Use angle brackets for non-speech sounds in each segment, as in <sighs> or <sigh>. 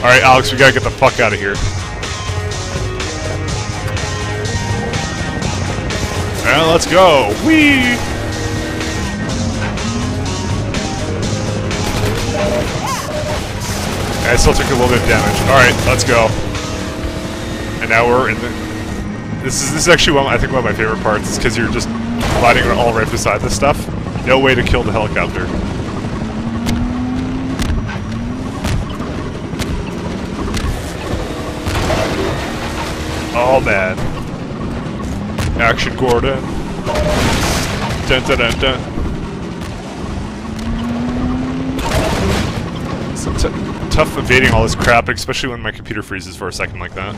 Alright, Alyx, we gotta get the fuck out of here. Well, let's go. Whee! I still took a little bit of damage. Alright, let's go. And now we're in the... This is this is actually one I think one of my favorite parts, is because you're just gliding all right beside this stuff. No way to kill the helicopter. Oh man. Action Gordon. Dun dun dun dun. Tough evading all this crap, especially when my computer freezes for a second like that.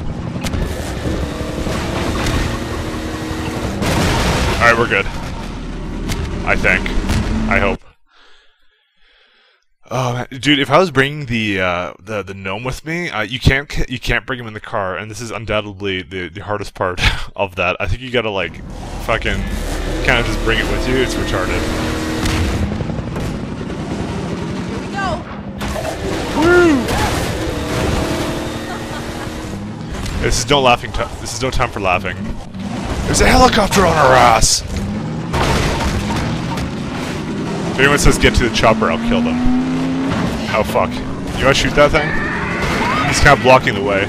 Alright, we're good. I think. I hope. Oh dude! If I was bringing the uh, the the gnome with me, uh, you can't you can't bring him in the car, and this is undoubtedly the the hardest part <laughs> of that. I think you gotta like fucking kind of just bring it with you. It's retarded. Here we go. Woo! This is no laughing. this is no time for laughing. There's a helicopter on our ass. If anyone says get to the chopper, I'll kill them. Oh fuck. You wanna shoot that thing? He's kind of blocking the way.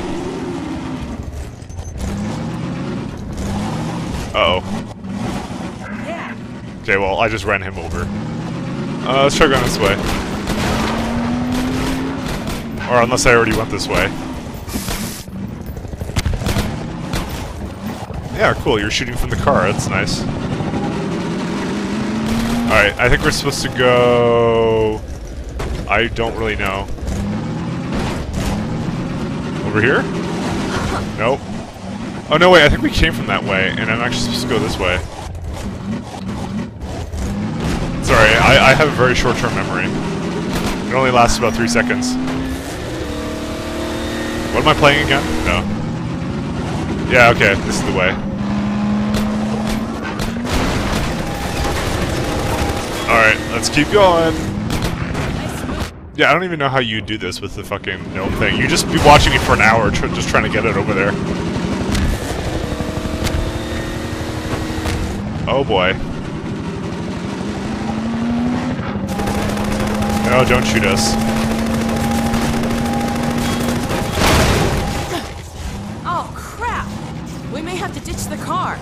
Uh oh. Okay, well, I just ran him over. Uh, let's try going this way. Or unless I already went this way. Yeah, cool, you're shooting from the car, that's nice. Alright, I think we're supposed to go... I don't really know. Over here? Nope. Oh, no, wait, I think we came from that way, and I'm actually supposed to go this way. Sorry, I, I have a very short-term memory. It only lasts about three seconds. What am I playing again? No. Yeah, okay, this is the way. Alright, let's keep going. Yeah, I don't even know how you do this with the fucking gnome thing. You just be watching me for an hour tr just trying to get it over there. Oh boy. No, don't shoot us. Oh crap! We may have to ditch the car.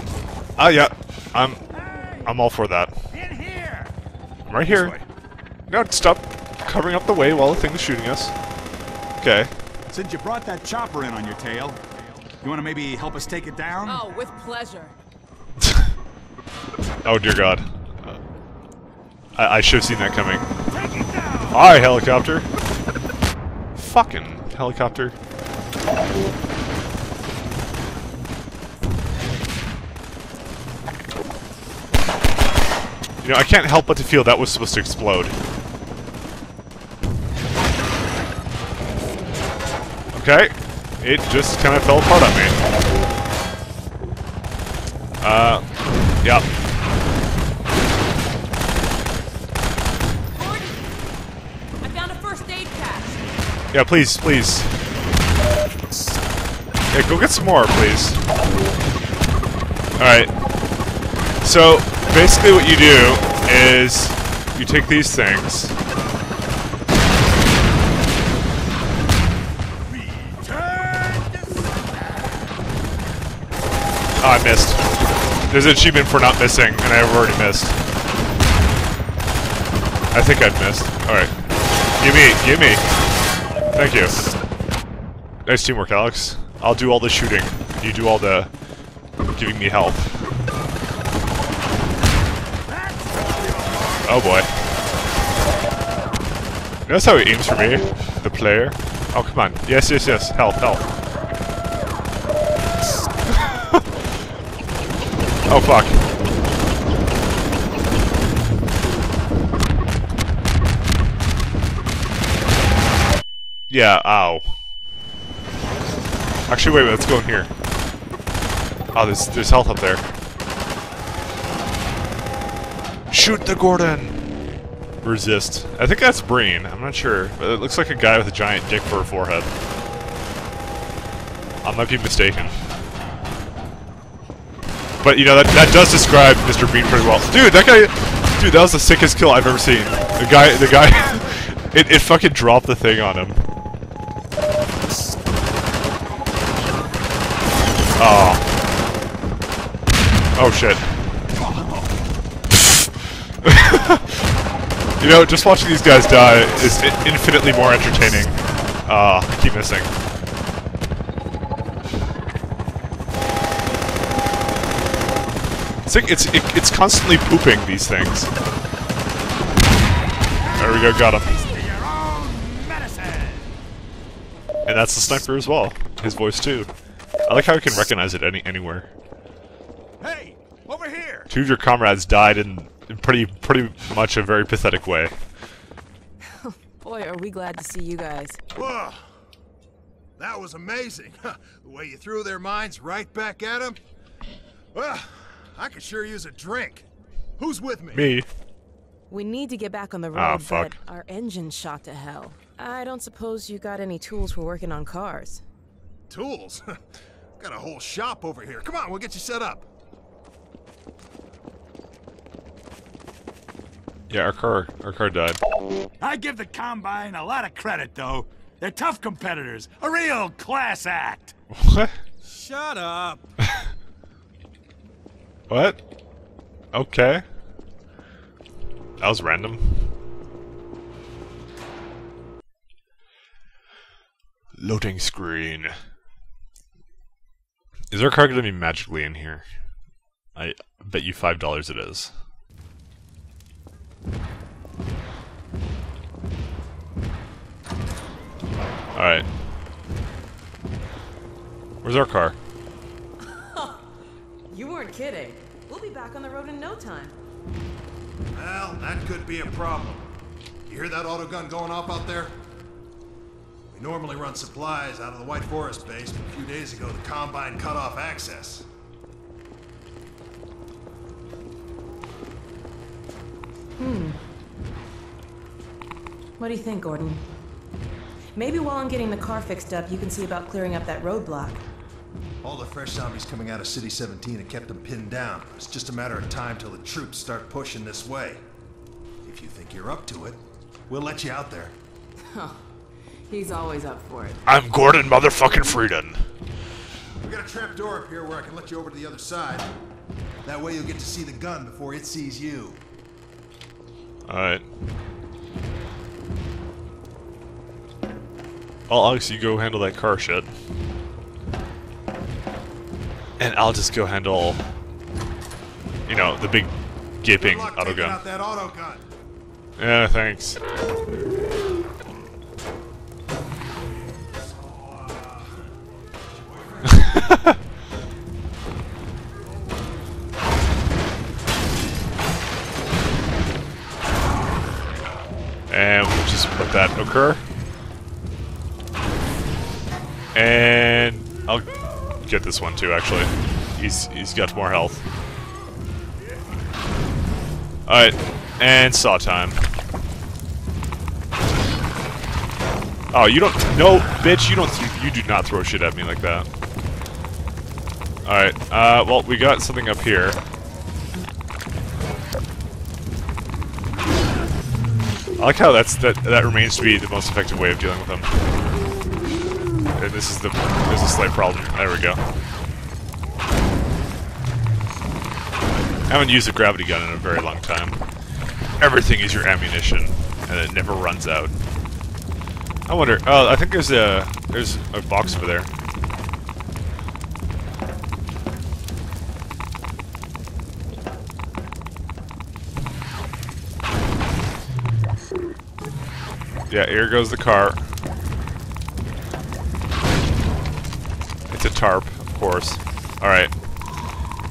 Ah, yeah. I'm... I'm all for that. In here. I'm right here. No, stop covering up the way while the thing is shooting us. Okay. Since you brought that chopper in on your tail, you want to maybe help us take it down? Oh, with pleasure. <laughs> Oh dear god. Uh, I, I should have seen that coming. Take it down. Hi, helicopter. Fucking helicopter. You know, I can't help but to feel that was supposed to explode. Okay. It just kind of fell apart on me. Uh, yep. Gordon, I found a first aid cache. Yeah, please, please. Yeah, go get some more, please. Alright. So, basically what you do is you take these things. Oh, I missed. There's an achievement for not missing, and I've already missed. I think I've missed. Alright. Give me, give me. Thank you. Nice teamwork, Alyx. I'll do all the shooting. You do all the giving me help. Oh boy. Notice how he aims for me, the player. Oh, come on. Yes, yes, yes. Help, help. Oh, fuck. Yeah, ow. Actually, wait, wait, let's go in here. Oh, there's, there's health up there. Shoot the Gordon! Resist. I think that's Breen. I'm not sure. But it looks like a guy with a giant dick for a forehead. I might be mistaken. But you know that that does describe Mr. Bean pretty well. Dude, that guy, dude, that was the sickest kill I've ever seen. The guy, the guy, <laughs> it it fucking dropped the thing on him. Oh. Oh shit. <laughs> you know, just watching these guys die is infinitely more entertaining. Ah, I keep missing. It's like it's it, it's constantly pooping these things. There we go, got him. Your own medicine. And that's the sniper as well. His voice too. I like how I can recognize it any anywhere. Hey, over here. Two of your comrades died in, in pretty pretty much a very pathetic way. <laughs> Boy, are we glad to see you guys. Whoa. That was amazing. <laughs> the way you threw their mines right back at them. Well, ah. I could sure use a drink. Who's with me? Me. We need to get back on the road, Ah, but our engine's shot to hell. I don't suppose you got any tools for working on cars. Tools? <laughs> Got a whole shop over here. Come on, we'll get you set up. Yeah, our car our car died. I give the Combine a lot of credit, though. They're tough competitors. A real class act. <laughs> What? Shut up. <laughs> What? Okay. That was random. Loading screen. Is our car gonna be magically in here? I bet you five dollars it is. Alright. Where's our car? <laughs> You weren't kidding. We'll be back on the road in no time. Well, that could be a problem. You hear that auto gun going off out there? We normally run supplies out of the White Forest base, but a few days ago the Combine cut off access. Hmm. What do you think, Gordon? Maybe while I'm getting the car fixed up, you can see about clearing up that roadblock. All the fresh zombies coming out of City 17 have kept them pinned down. It's just a matter of time till the troops start pushing this way. If you think you're up to it, we'll let you out there. Oh, He's always up for it. I'm Gordon motherfucking Freeman. We got a trap door up here where I can let you over to the other side. That way you'll get to see the gun before it sees you. Alright. Well, Alyx, you go handle that car shit. And I'll just go handle, you know, the big gaping auto gun. auto gun. Yeah, thanks. <laughs> and we'll just let that occur. Get this one too, actually. He's he's got more health. Alright, and saw time. Oh, you don't. No, bitch, you don't. You do not throw shit at me like that. Alright, uh, well, we got something up here. I like how that's that that remains to be the most effective way of dealing with them. And this is the there's a slight problem. There we go. I haven't used a gravity gun in a very long time. Everything is your ammunition, and it never runs out. I wonder. Oh, I think there's a there's a box over there. Yeah, here goes the car. It's a tarp, of course. Alright.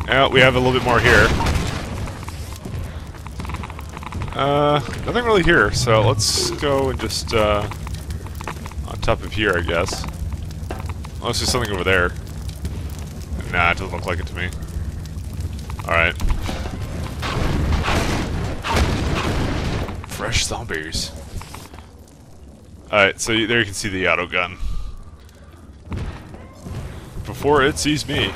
Now, we have a little bit more here. Uh, nothing really here, so let's go and just, uh, on top of here, I guess. Unless there's something over there. Nah, it doesn't look like it to me. Alright. Fresh zombies. Alright, so there you can see the auto gun. Before it sees me.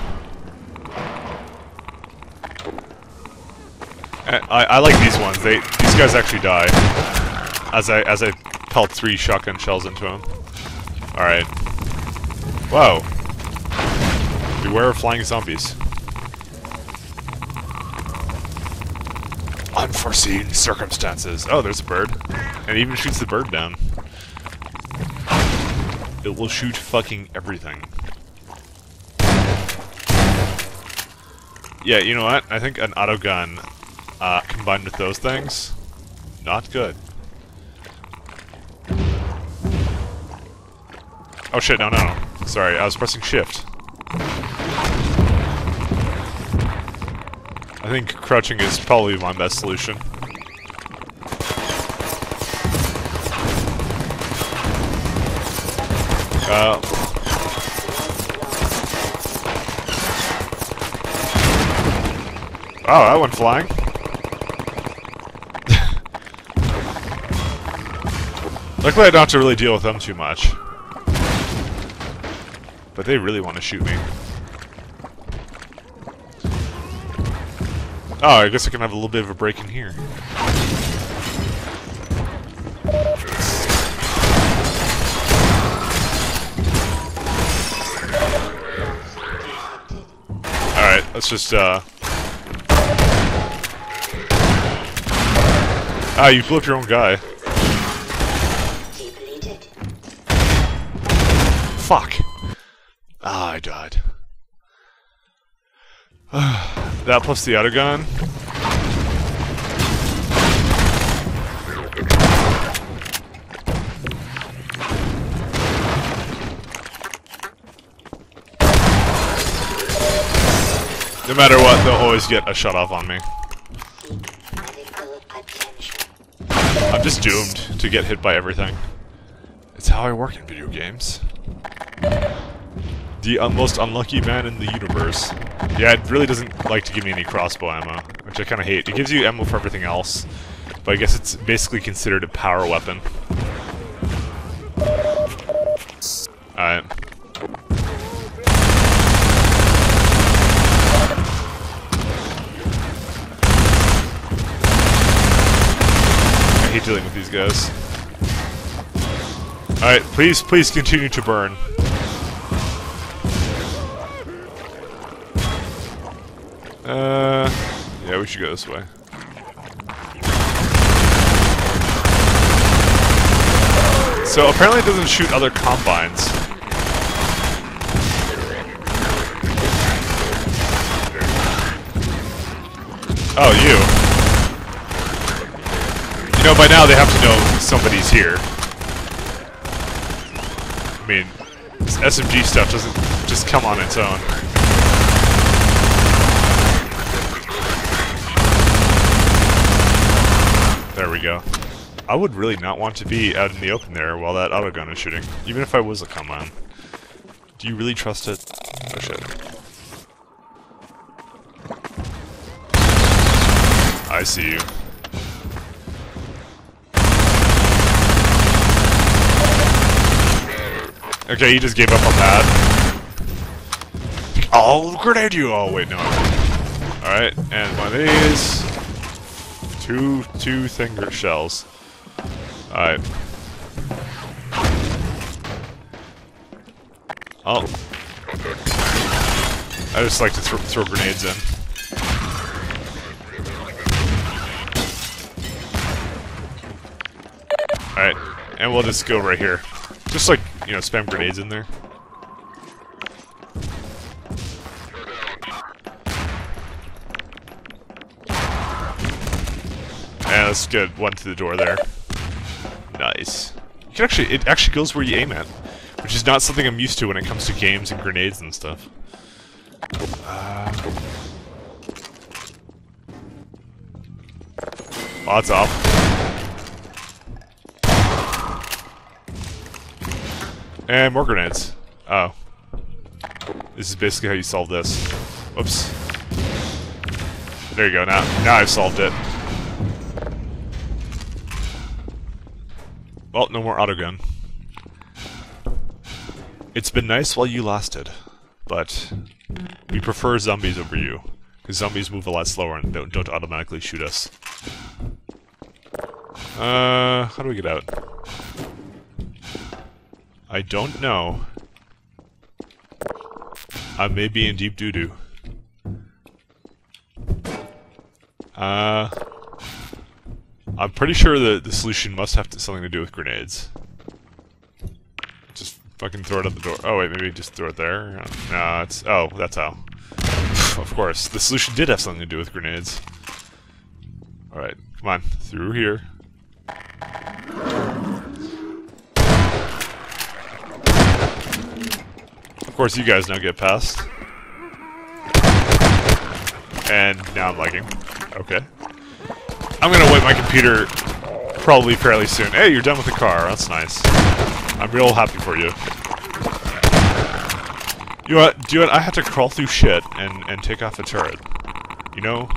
I, I, like these ones. They these guys actually die as I as I pelt three shotgun shells into them. All right. Whoa. Beware of flying zombies. Unforeseen circumstances. Oh, there's a bird. And even shoots the bird down. It will shoot fucking everything. Yeah, you know what? I think an auto gun uh, combined with those things, not good. Oh shit, no, no. Sorry, I was pressing shift. I think crouching is probably my best solution. Uh, oh, that went flying. Luckily I don't have to really deal with them too much. But they really want to shoot me. Oh, I guess I can have a little bit of a break in here. Alright, let's just, uh... Ah, you up your own guy. Fuck. Ah, I died. <sighs> that plus the other gun. No matter what, they'll always get a shut off on me. I'm just doomed to get hit by everything. It's how I work in video games. The un most unlucky man in the universe. Yeah, it really doesn't like to give me any crossbow ammo, which I kind of hate. It gives you ammo for everything else, but I guess it's basically considered a power weapon. Alright. Hate dealing with these guys. Alright, please, please continue to burn. Uh, yeah, we should go this way. So apparently it doesn't shoot other combines. Oh, you. Know, by now they have to know somebody's here. I mean, SMG stuff doesn't just come on its own. There we go. I would really not want to be out in the open there while that autogun is shooting, even if I was a combine. Do you really trust it? Oh shit. I see you. Okay, he just gave up on that. I'll grenade you! Oh, wait, no. Alright, and one of these. Two, two finger shells. Alright. Oh. I just like to th throw grenades in. Alright, and we'll just go right here. Just like, you know, spam grenades in there. Yeah, let's get one to the door there. Nice. You can actually, it actually goes where you aim at, which is not something I'm used to when it comes to games and grenades and stuff. Uh, oh, that's off. And more grenades. Oh. This is basically how you solve this. Whoops. There you go, now, now I've solved it. Well, no more autogun. It's been nice while you lasted. but we prefer zombies over you. Because zombies move a lot slower and don't, don't automatically shoot us. Uh, how do we get out? I don't know. I may be in deep doo-doo. Uh, I'm pretty sure the, the solution must have to, something to do with grenades. Just fucking throw it at the door. Oh wait, maybe just throw it there? No, it's... Oh, that's how. <sighs> of course, the solution did have something to do with grenades. Alright, come on, through here. Of course, you guys now get past. And now I'm lagging. Okay. I'm gonna wipe my computer probably fairly soon. Hey, you're done with the car. That's nice. I'm real happy for you. You know what? Do what? I have to crawl through shit and, and take off a turret. You know?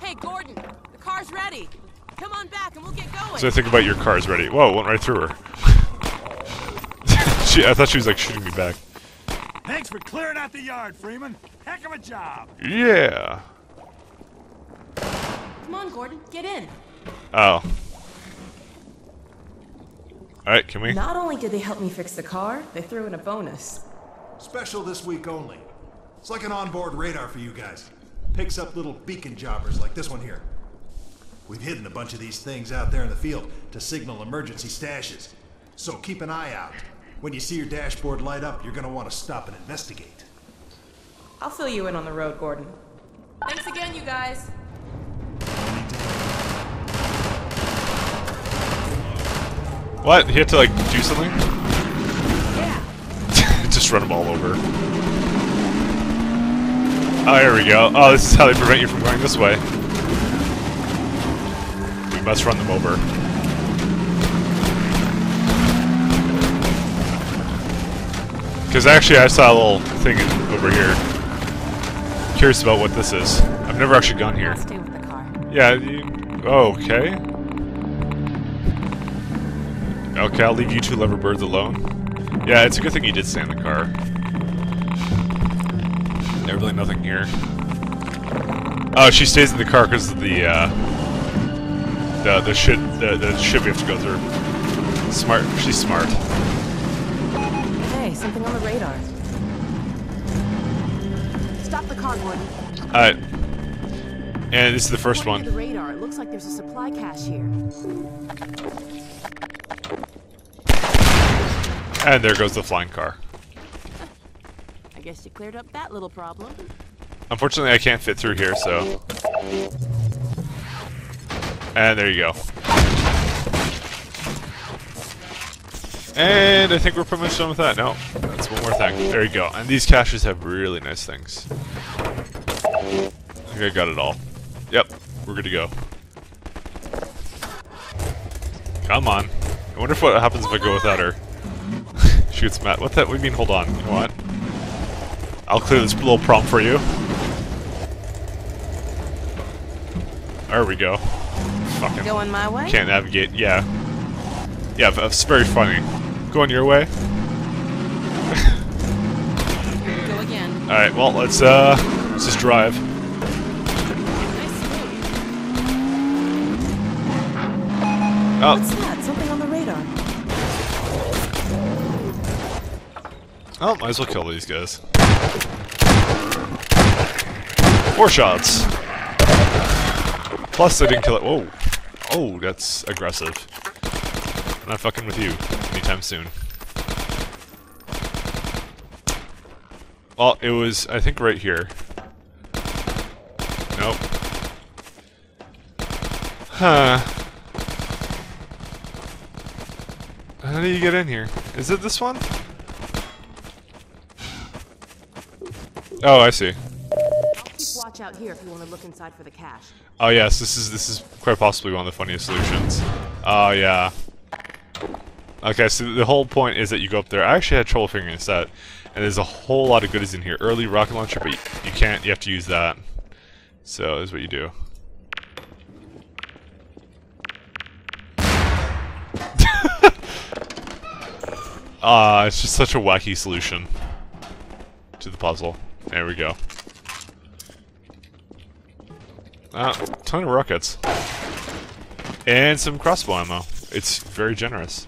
Hey, Gordon, the car's ready. Come on back and we'll get going. So I think about your car's ready. Whoa, went right through her. <laughs> she, I thought she was like shooting me back. Thanks for clearing out the yard, Freeman. Heck of a job. Yeah. Come on, Gordon, get in. Oh. Alright, can we? Not only did they help me fix the car, they threw in a bonus. Special this week only. It's like an onboard radar for you guys. Picks up little beacon jobbers like this one here. We've hidden a bunch of these things out there in the field to signal emergency stashes. So keep an eye out. When you see your dashboard light up, you're gonna want to stop and investigate. I'll fill you in on the road, Gordon. Thanks again, you guys. What? He had to like do something? Yeah. <laughs> Just run them all over. Oh, here we go. Oh, this is how they prevent you from going this way. We must run them over. Because actually I saw a little thing in- over here. Curious about what this is. I've never actually gone here. Stay with the car. Yeah, you, okay. Okay, I'll leave you two lever birds alone. Yeah, it's a good thing you did stay in the car. There's really nothing here. Oh, she stays in the car because of the, uh... The, the shit, the, the shit we have to go through. Smart, she's smart. Hey, something on the radar. Stop the car, Gordon. Alright. And this is the first one. the radar, it looks like there's a supply cache here. And there goes the flying car. I guess you cleared up that little problem. Unfortunately, I can't fit through here, so... And there you go. And I think we're pretty much done with that. No, that's one more thing. There you go. And these caches have really nice things. I think I got it all. Yep, we're good to go. Come on. I wonder if what happens if I go without her. she gets mad. What that? What do you mean, hold on? You know what? I'll clear this little prompt for you. There we go. Fucking Going my way? can't navigate. Yeah. Yeah, that's very funny. Going your way? Go again. Alright, well, let's, uh, let's just drive. Oh, What's that? Something on the radar. oh, might as well kill these guys. Four shots. Plus, I didn't kill it. Whoa. Oh, that's aggressive. I'm not fucking with you anytime soon. Well, it was, I think, right here. Nope. Huh. How do you get in here? Is it this one? Oh, I see. Keep watch out here if you want to look inside for the cache. Oh yes, this is this is quite possibly one of the funniest solutions. Oh yeah. Okay, so the whole point is that you go up there. I actually had trouble figuring this out, and there's a whole lot of goodies in here. Early rocket launcher, but you, can't. You have to use that. So this is what you do. <laughs> Ah, it's just such a wacky solution. to the puzzle. There we go. Ah, ton of rockets. And some crossbow ammo. It's very generous.